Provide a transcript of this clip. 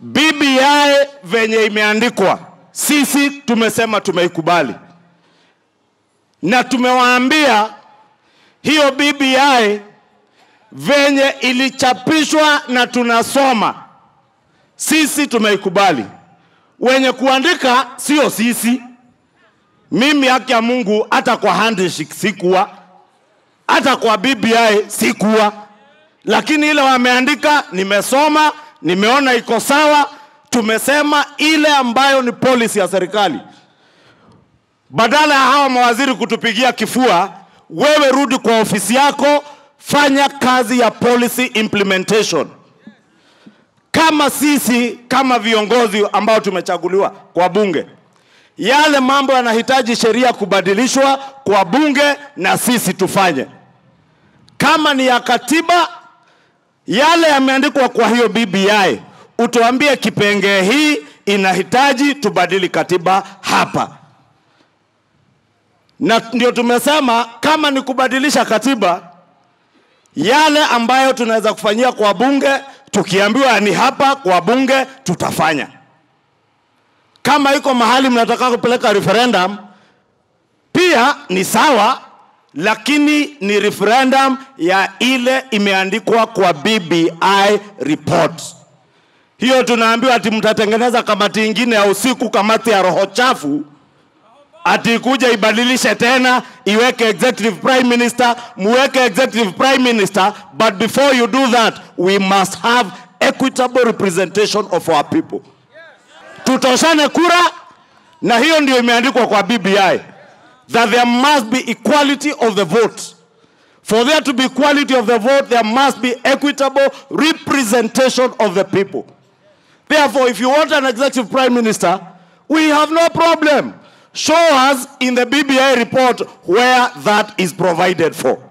BBI venye imeandikwa, sisi tumesema tumeikubali, na tumewaambia hiyo BBI venye ilichapishwa na tunasoma, sisi tumeikubali. Wenye kuandika sio sisi. Mimi haki ya Mungu, hata kwa handshake sikuwa, hata kwa BBI sikuwa, lakini ile wameandika nimesoma, nimeona iko sawa. Tumesema ile ambayo ni policy ya serikali. Badala ya hawa mawaziri kutupigia kifua, wewe rudi kwa ofisi yako, fanya kazi ya policy implementation. Kama sisi kama viongozi ambao tumechaguliwa kwa bunge, yale mambo yanahitaji sheria kubadilishwa kwa bunge na sisi tufanye. Kama ni ya katiba, yale yameandikwa kwa hiyo BBI, utuambie kipengee hii inahitaji tubadili katiba hapa, na ndio tumesema kama ni kubadilisha katiba, yale ambayo tunaweza kufanyia kwa bunge, tukiambiwa ni hapa kwa bunge, tutafanya. Kama iko mahali mnataka kupeleka referendum, pia ni sawa, lakini ni referendum ya ile imeandikwa kwa BBI report. Hiyo tunaambiwa ati mtatengeneza kamati ingine ya usiku, kamati ya roho chafu, ati ikuja ibadilishe tena iweke executive prime minister, muweke executive prime minister, but before you do that we must have equitable representation of our people. Tutoshane kura, na hiyo ndio imeandikwa kwa BBI that there must be equality of the vote. For there to be equality of the vote, there must be equitable representation of the people. Therefore, if you want an executive prime minister, we have no problem. Show us in the BBI report where that is provided for.